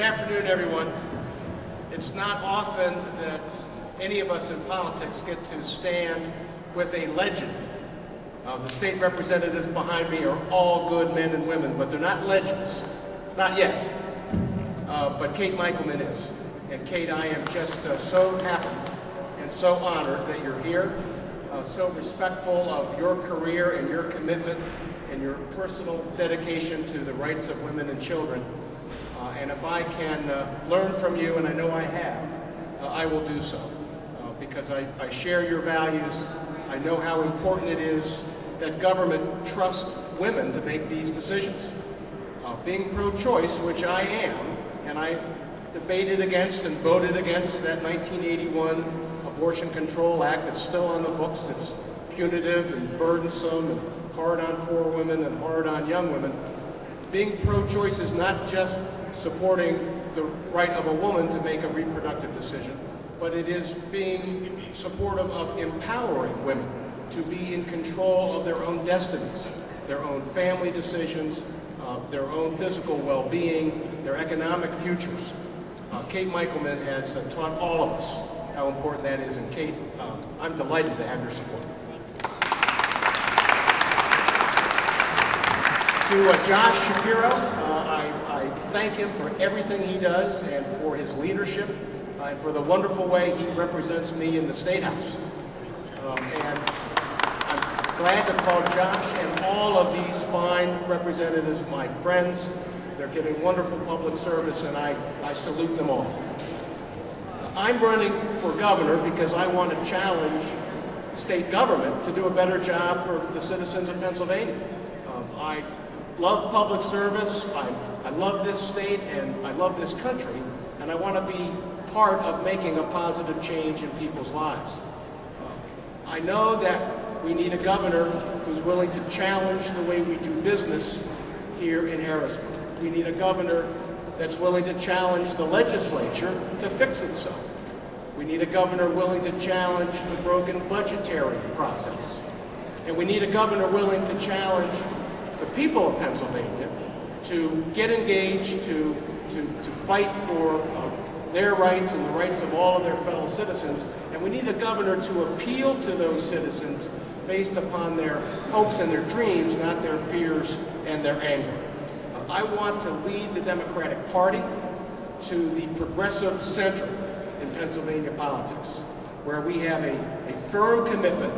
Good afternoon, everyone. It's not often that any of us in politics get to stand with a legend. Uh, the state representatives behind me are all good men and women, but they're not legends. Not yet. Uh, but Kate Michelman is. And Kate, I am just uh, so happy and so honored that you're here, uh, so respectful of your career and your commitment and your personal dedication to the rights of women and children. And if I can uh, learn from you, and I know I have, uh, I will do so. Uh, because I, I share your values. I know how important it is that government trust women to make these decisions. Uh, being pro-choice, which I am, and I debated against and voted against that 1981 Abortion Control Act that's still on the books. It's punitive and burdensome and hard on poor women and hard on young women. Being pro-choice is not just supporting the right of a woman to make a reproductive decision, but it is being supportive of empowering women to be in control of their own destinies, their own family decisions, uh, their own physical well-being, their economic futures. Uh, Kate Michelman has uh, taught all of us how important that is, and Kate, um, I'm delighted to have your support. To uh, Josh Shapiro, uh, thank him for everything he does and for his leadership uh, and for the wonderful way he represents me in the State House. Um, and I'm glad to call Josh and all of these fine representatives my friends. They're giving wonderful public service and I, I salute them all. I'm running for governor because I want to challenge state government to do a better job for the citizens of Pennsylvania. Um, I love public service, I, I love this state, and I love this country, and I want to be part of making a positive change in people's lives. I know that we need a governor who's willing to challenge the way we do business here in Harrisburg. We need a governor that's willing to challenge the legislature to fix itself. We need a governor willing to challenge the broken budgetary process. And we need a governor willing to challenge the people of Pennsylvania to get engaged, to, to, to fight for uh, their rights and the rights of all of their fellow citizens. And we need a governor to appeal to those citizens based upon their hopes and their dreams, not their fears and their anger. I want to lead the Democratic Party to the progressive center in Pennsylvania politics, where we have a, a firm commitment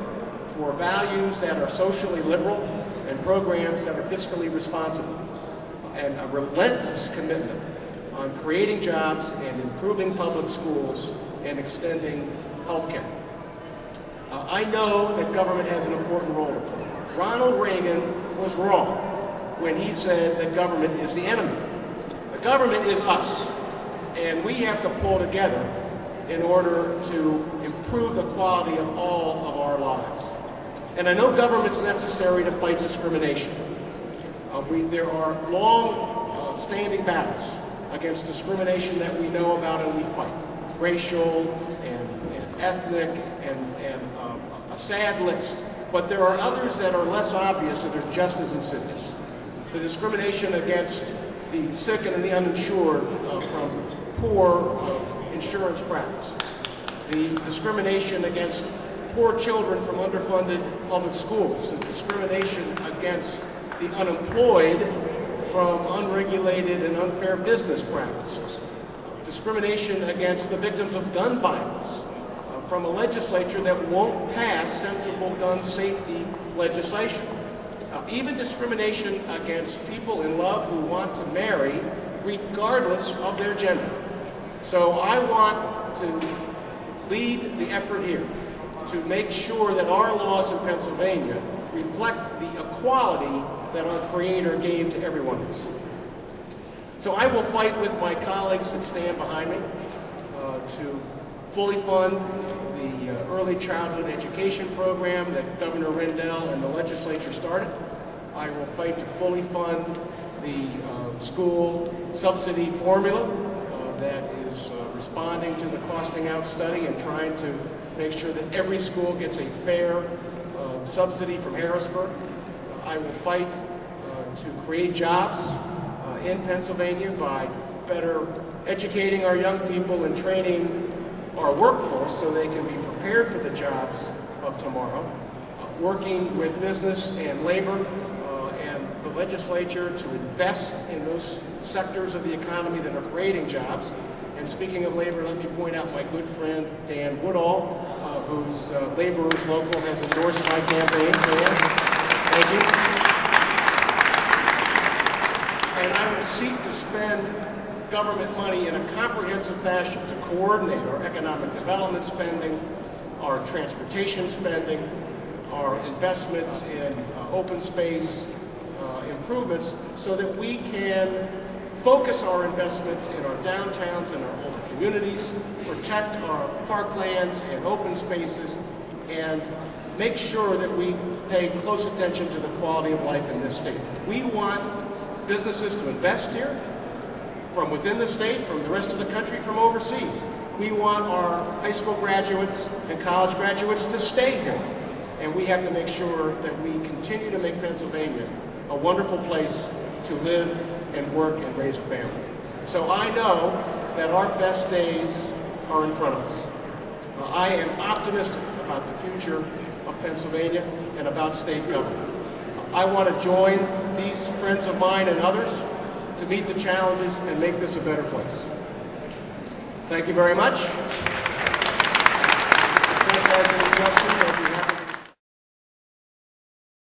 for values that are socially liberal, and programs that are fiscally responsible, and a relentless commitment on creating jobs and improving public schools and extending health care. Uh, I know that government has an important role to play. Ronald Reagan was wrong when he said that government is the enemy. The government is us, and we have to pull together in order to improve the quality of all of our lives. And I know government's necessary to fight discrimination. Uh, we, there are long uh, standing battles against discrimination that we know about and we fight. Racial and, and ethnic and, and um, a sad list. But there are others that are less obvious that are just as insidious. The discrimination against the sick and the uninsured uh, from poor uh, insurance practices. The discrimination against poor children from underfunded public schools, and discrimination against the unemployed from unregulated and unfair business practices, discrimination against the victims of gun violence uh, from a legislature that won't pass sensible gun safety legislation, uh, even discrimination against people in love who want to marry regardless of their gender. So I want to lead the effort here to make sure that our laws in Pennsylvania reflect the equality that our Creator gave to every one of us. So I will fight with my colleagues that stand behind me uh, to fully fund the uh, early childhood education program that Governor Rendell and the legislature started. I will fight to fully fund the uh, school subsidy formula uh, that is uh, responding to the costing out study and trying to make sure that every school gets a fair uh, subsidy from Harrisburg. I will fight uh, to create jobs uh, in Pennsylvania by better educating our young people and training our workforce so they can be prepared for the jobs of tomorrow, uh, working with business and labor uh, and the legislature to invest in those sectors of the economy that are creating jobs. And speaking of labor, let me point out my good friend Dan Woodall, uh, whose uh, Laborers Local has endorsed my campaign. Seek to spend government money in a comprehensive fashion to coordinate our economic development spending, our transportation spending, our investments in uh, open space uh, improvements so that we can focus our investments in our downtowns and our older communities, protect our parklands and open spaces, and make sure that we pay close attention to the quality of life in this state. We want businesses to invest here from within the state, from the rest of the country, from overseas. We want our high school graduates and college graduates to stay here. And we have to make sure that we continue to make Pennsylvania a wonderful place to live and work and raise a family. So I know that our best days are in front of us. Uh, I am optimistic about the future of Pennsylvania and about state government. I want to join these friends of mine and others to meet the challenges and make this a better place. Thank you very much.